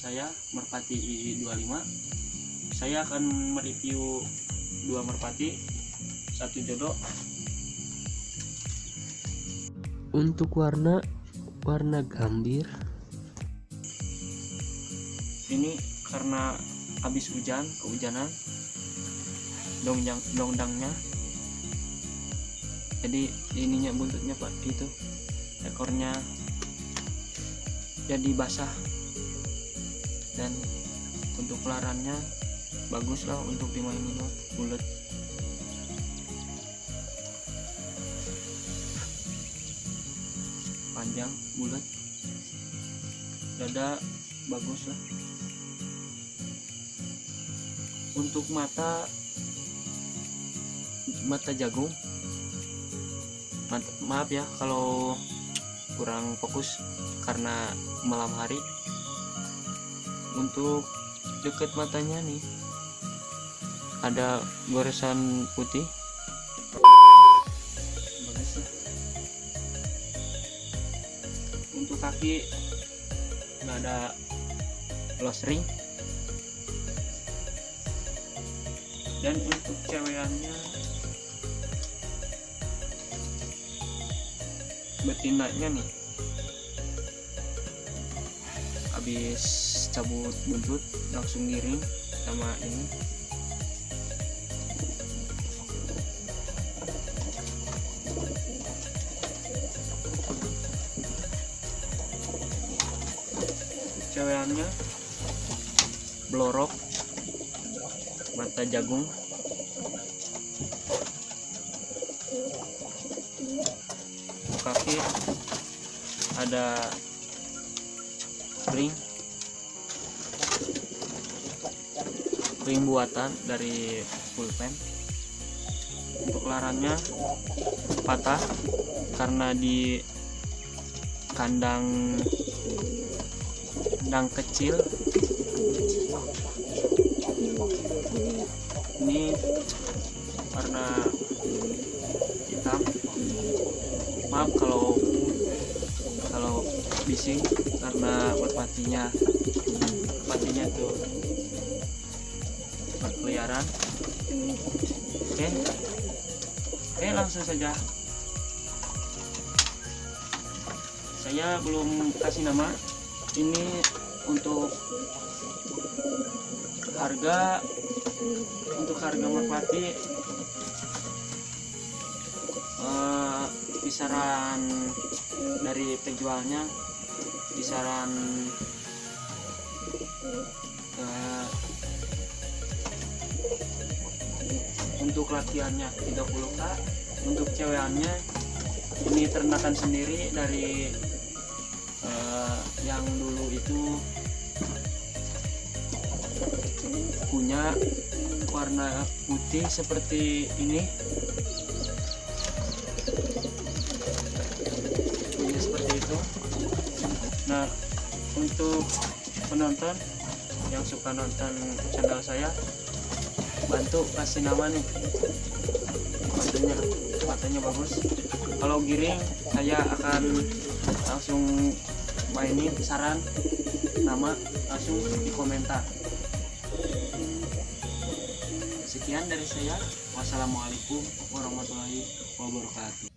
saya Merpati II25 Saya akan mereview dua merpati Satu jodoh. Untuk warna warna gambir. Ini karena habis hujan, kehujanan Dongdang, dongdangnya. Jadi ininya buntutnya pak itu Ekornya. Jadi basah dan untuk bagus lah untuk dimainin bulat. Panjang bulat. Dada bagus lah untuk mata mata jagung. Maaf ya kalau kurang fokus karena malam hari untuk dekat matanya nih. Ada goresan putih. Bagus untuk kaki nggak ada close ring. Dan untuk cewekannya betinanya nih. Habis cabut buntut langsung giring sama ini. Cewekannya blorok mata jagung. Kaki ada ring buatan dari pulpen. Untuk larannya patah karena di kandang kandang kecil. Ini karena hitam. Maaf kalau kalau bising karena merpatinya. Merpatinya tuh berkeliaran oke. Oke langsung saja. Saya belum kasih nama. Ini untuk harga untuk harga merpati eh, kisaran dari penjualnya kisaran eh, untuk lakiannya 30k untuk cewekannya ini ternakan sendiri dari eh, yang dulu itu punya warna putih seperti ini. Ini seperti itu. Nah untuk penonton yang suka nonton channel saya bantu kasih nama nih matanya matanya bagus. Kalau giring saya akan langsung mainin saran nama langsung di komentar sekian dari saya. Wassalamualaikum warahmatullahi wabarakatuh